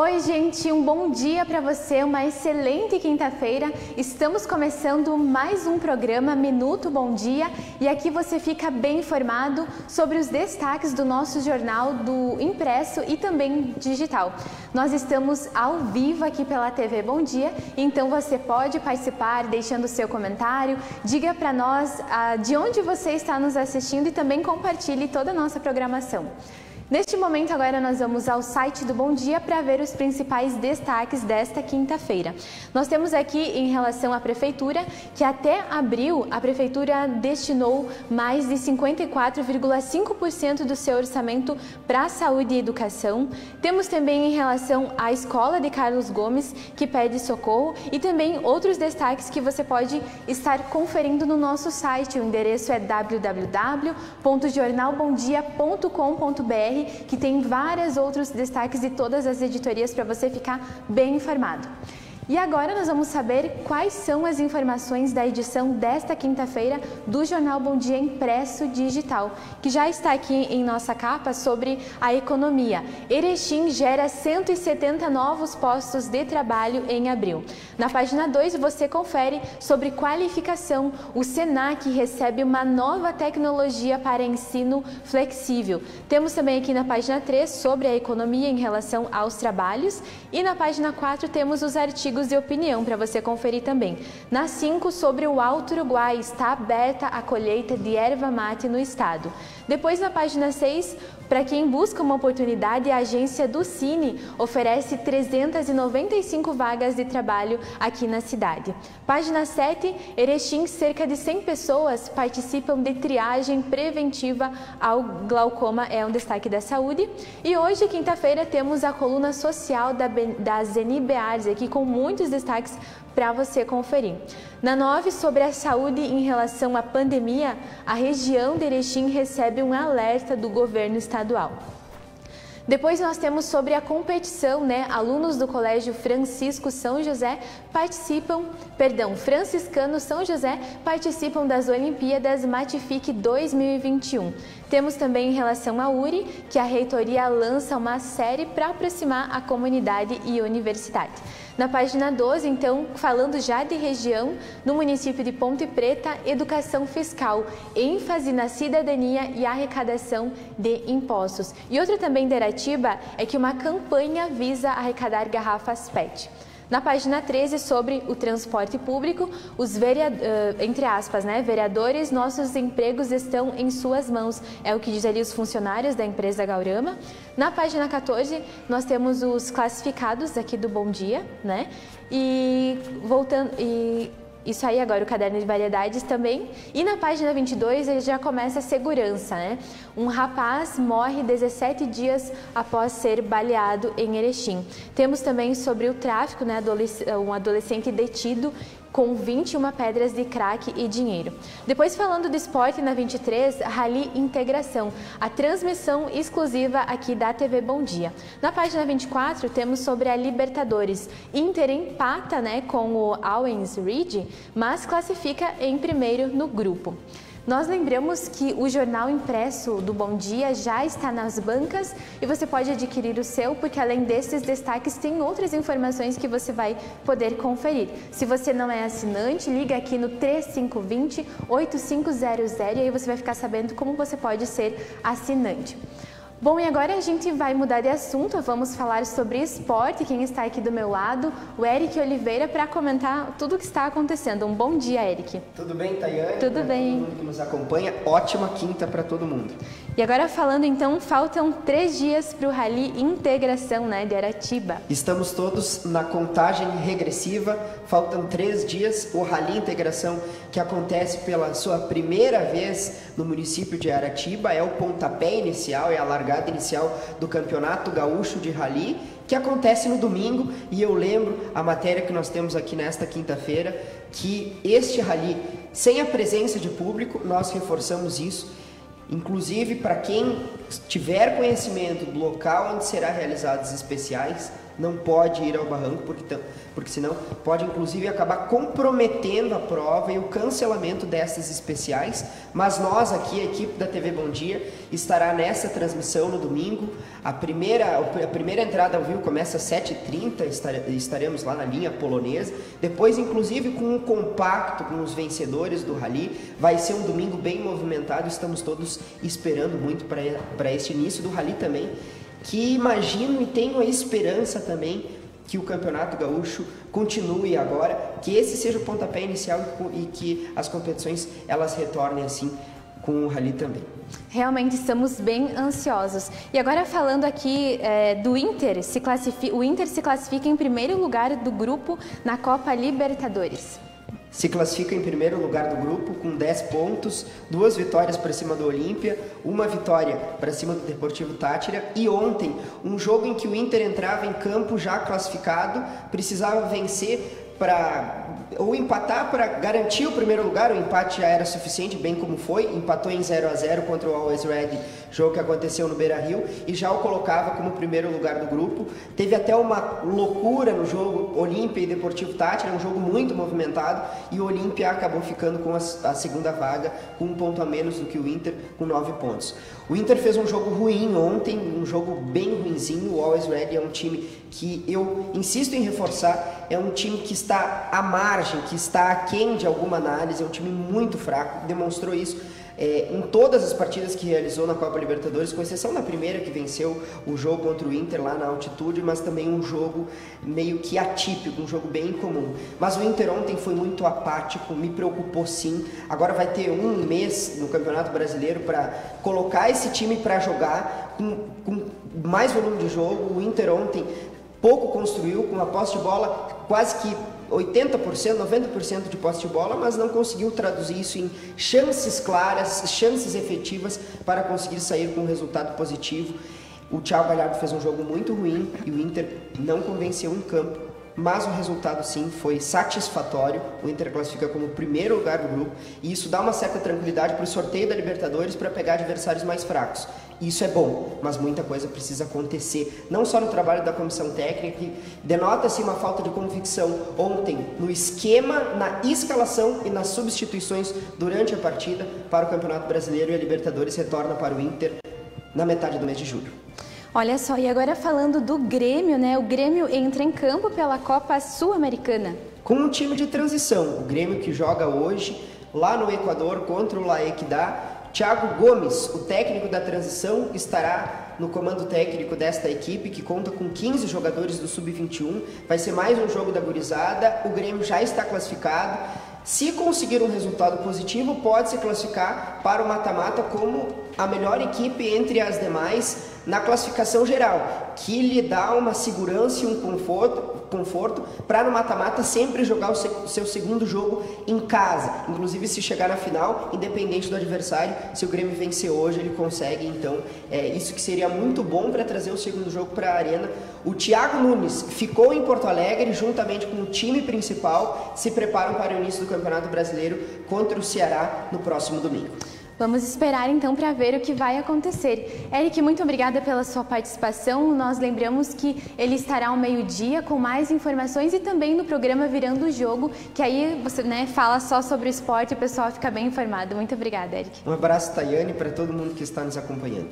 Oi, gente, um bom dia para você, uma excelente quinta-feira. Estamos começando mais um programa Minuto Bom Dia e aqui você fica bem informado sobre os destaques do nosso jornal do impresso e também digital. Nós estamos ao vivo aqui pela TV Bom Dia, então você pode participar deixando seu comentário, diga para nós ah, de onde você está nos assistindo e também compartilhe toda a nossa programação. Neste momento, agora nós vamos ao site do Bom Dia para ver os principais destaques desta quinta-feira. Nós temos aqui em relação à Prefeitura que até abril a Prefeitura destinou mais de 54,5% do seu orçamento para saúde e educação. Temos também em relação à Escola de Carlos Gomes, que pede socorro, e também outros destaques que você pode estar conferindo no nosso site. O endereço é www.jornalbomdia.com.br que tem vários outros destaques de todas as editorias para você ficar bem informado. E agora nós vamos saber quais são as informações da edição desta quinta-feira do Jornal Bom Dia Impresso Digital, que já está aqui em nossa capa sobre a economia. Erechim gera 170 novos postos de trabalho em abril. Na página 2 você confere sobre qualificação. O Senac recebe uma nova tecnologia para ensino flexível. Temos também aqui na página 3 sobre a economia em relação aos trabalhos e na página 4 temos os artigos artigos de opinião para você conferir também. Na 5, sobre o Alto Uruguai, está aberta a colheita de erva mate no estado. Depois, na página 6, para quem busca uma oportunidade, a agência do Cine oferece 395 vagas de trabalho aqui na cidade. Página 7, Erechim, cerca de 100 pessoas participam de triagem preventiva ao glaucoma, é um destaque da saúde. E hoje, quinta-feira, temos a coluna social da, da Zeni Bears, aqui com muitos destaques para você conferir. Na 9, sobre a saúde em relação à pandemia, a região de Erechim recebe um alerta do governo estadual. Depois nós temos sobre a competição, né? Alunos do Colégio Francisco São José participam, perdão, Franciscano São José participam das Olimpíadas Matific 2021. Temos também em relação à URI, que a reitoria lança uma série para aproximar a comunidade e universidade. Na página 12, então, falando já de região, no município de Ponte Preta, educação fiscal, ênfase na cidadania e arrecadação de impostos. E outra também de Aratiba é que uma campanha visa arrecadar garrafas PET. Na página 13, sobre o transporte público, os vereadores, entre aspas, né, vereadores, nossos empregos estão em suas mãos, é o que diz ali os funcionários da empresa Gaurama. Na página 14, nós temos os classificados aqui do Bom Dia, né? E voltando e isso aí agora, o caderno de variedades também. E na página 22 ele já começa a segurança, né? Um rapaz morre 17 dias após ser baleado em Erechim. Temos também sobre o tráfico, né? Um adolescente detido com 21 pedras de crack e dinheiro. Depois falando do esporte na 23, Rally Integração, a transmissão exclusiva aqui da TV Bom Dia. Na página 24 temos sobre a Libertadores. Inter empata né, com o Owens Reed, mas classifica em primeiro no grupo. Nós lembramos que o jornal impresso do Bom Dia já está nas bancas e você pode adquirir o seu, porque além desses destaques, tem outras informações que você vai poder conferir. Se você não é assinante, liga aqui no 3520 8500 e aí você vai ficar sabendo como você pode ser assinante. Bom, e agora a gente vai mudar de assunto, vamos falar sobre esporte. Quem está aqui do meu lado, o Eric Oliveira, para comentar tudo o que está acontecendo. Um bom dia, Eric. Tudo bem, Tayane? Tudo bem. Todo mundo que nos acompanha, ótima quinta para todo mundo. E agora falando então, faltam três dias para o Rally Integração né, de Aratiba. Estamos todos na contagem regressiva, faltam três dias. O Rally Integração que acontece pela sua primeira vez no município de Aratiba, é o pontapé inicial, é a largada inicial do Campeonato Gaúcho de Rally, que acontece no domingo, e eu lembro a matéria que nós temos aqui nesta quinta-feira, que este rally, sem a presença de público, nós reforçamos isso, Inclusive, para quem tiver conhecimento do local onde será realizados os especiais, não pode ir ao barranco, porque, porque senão pode inclusive acabar comprometendo a prova e o cancelamento dessas especiais. Mas nós aqui, a equipe da TV Bom Dia, estará nessa transmissão no domingo. A primeira, a primeira entrada ao vivo começa às 7h30, estaremos lá na linha polonesa. Depois, inclusive, com um compacto com os vencedores do Rally. Vai ser um domingo bem movimentado, estamos todos esperando muito para este início do Rally também que imagino e tenho a esperança também que o Campeonato Gaúcho continue agora, que esse seja o pontapé inicial e que as competições elas retornem assim com o Rally também. Realmente estamos bem ansiosos. E agora falando aqui é, do Inter, se o Inter se classifica em primeiro lugar do grupo na Copa Libertadores se classifica em primeiro lugar do grupo com 10 pontos, duas vitórias para cima do Olímpia, uma vitória para cima do Deportivo Tátira e ontem um jogo em que o Inter entrava em campo já classificado, precisava vencer para ou empatar para garantir o primeiro lugar, o empate já era suficiente, bem como foi, empatou em 0 a 0 contra o Always Red, jogo que aconteceu no Beira-Rio e já o colocava como primeiro lugar do grupo. Teve até uma loucura no jogo Olímpia e Deportivo Tátira, um jogo muito movimentado e o Olímpia acabou ficando com a, a segunda vaga, com um ponto a menos do que o Inter, com nove pontos. O Inter fez um jogo ruim ontem, um jogo bem ruinzinho. O Always Red é um time que eu insisto em reforçar, é um time que está à margem, que está aquém de alguma análise, é um time muito fraco, demonstrou isso é, em todas as partidas que realizou na Copa Libertadores, com exceção da primeira que venceu o jogo contra o Inter lá na altitude, mas também um jogo meio que atípico, um jogo bem incomum. Mas o Inter ontem foi muito apático, me preocupou sim. Agora vai ter um mês no Campeonato Brasileiro para colocar esse time para jogar com, com mais volume de jogo. O Inter ontem pouco construiu, com a posse de bola quase que 80%, 90% de posse de bola, mas não conseguiu traduzir isso em chances claras, chances efetivas para conseguir sair com um resultado positivo. O Thiago Galhardo fez um jogo muito ruim e o Inter não convenceu em campo mas o resultado sim foi satisfatório. O Inter classifica como primeiro lugar do grupo e isso dá uma certa tranquilidade para o sorteio da Libertadores para pegar adversários mais fracos. Isso é bom, mas muita coisa precisa acontecer, não só no trabalho da comissão técnica, que denota-se uma falta de convicção ontem no esquema, na escalação e nas substituições durante a partida para o Campeonato Brasileiro e a Libertadores retorna para o Inter na metade do mês de julho. Olha só, e agora falando do Grêmio, né? O Grêmio entra em campo pela Copa Sul-Americana. Com um time de transição, o Grêmio que joga hoje lá no Equador contra o La Equidad. Thiago Gomes, o técnico da transição, estará no comando técnico desta equipe, que conta com 15 jogadores do Sub-21. Vai ser mais um jogo da gurizada. O Grêmio já está classificado. Se conseguir um resultado positivo, pode se classificar para o mata-mata como a melhor equipe entre as demais na classificação geral, que lhe dá uma segurança e um conforto, conforto para no mata-mata sempre jogar o seu segundo jogo em casa. Inclusive, se chegar na final, independente do adversário, se o Grêmio vencer hoje, ele consegue. Então, é isso que seria muito bom para trazer o segundo jogo para a Arena. O Thiago Nunes ficou em Porto Alegre, juntamente com o time principal, se preparam para o início do Campeonato Brasileiro contra o Ceará no próximo domingo. Vamos esperar então para ver o que vai acontecer. Eric, muito obrigada pela sua participação. Nós lembramos que ele estará ao meio-dia com mais informações e também no programa Virando o Jogo, que aí você né, fala só sobre o esporte e o pessoal fica bem informado. Muito obrigada, Eric. Um abraço, Tayane, para todo mundo que está nos acompanhando.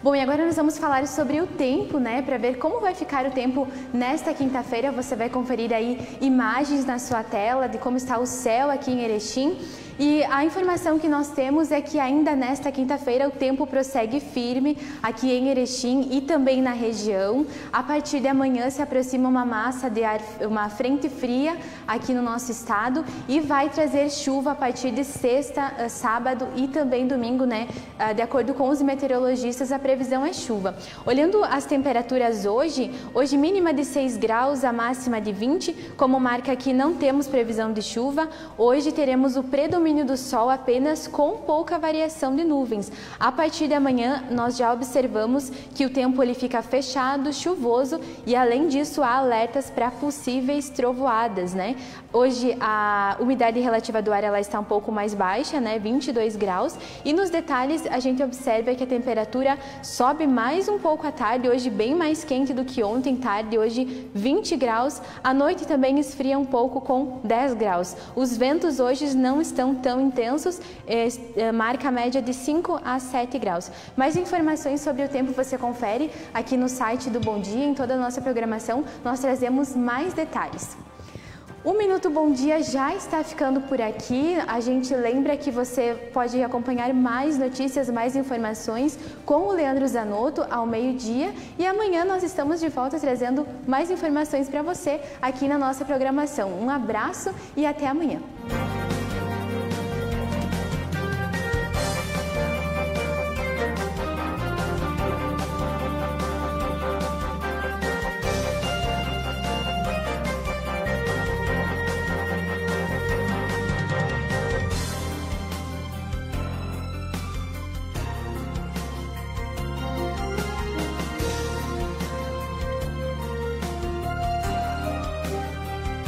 Bom, e agora nós vamos falar sobre o tempo, né? Para ver como vai ficar o tempo nesta quinta-feira. Você vai conferir aí imagens na sua tela de como está o céu aqui em Erechim. E a informação que nós temos é que ainda nesta quinta-feira o tempo prossegue firme aqui em Erechim e também na região. A partir de amanhã se aproxima uma massa de ar, uma frente fria aqui no nosso estado e vai trazer chuva a partir de sexta, eh, sábado e também domingo, né? Ah, de acordo com os meteorologistas, a previsão é chuva. Olhando as temperaturas hoje, hoje mínima de 6 graus, a máxima de 20, como marca que não temos previsão de chuva. Hoje teremos o predomínio do sol apenas com pouca variação de nuvens. A partir de amanhã, nós já observamos que o tempo ele fica fechado, chuvoso e além disso há alertas para possíveis trovoadas, né? Hoje a umidade relativa do ar ela está um pouco mais baixa, né? 22 graus. E nos detalhes a gente observa que a temperatura sobe mais um pouco à tarde, hoje bem mais quente do que ontem tarde, hoje 20 graus. À noite também esfria um pouco com 10 graus. Os ventos hoje não estão tão intensos, é, é, marca a média de 5 a 7 graus. Mais informações sobre o tempo você confere aqui no site do Bom Dia, em toda a nossa programação, nós trazemos mais detalhes. O Minuto Bom Dia já está ficando por aqui. A gente lembra que você pode acompanhar mais notícias, mais informações com o Leandro Zanotto ao meio-dia. E amanhã nós estamos de volta trazendo mais informações para você aqui na nossa programação. Um abraço e até amanhã.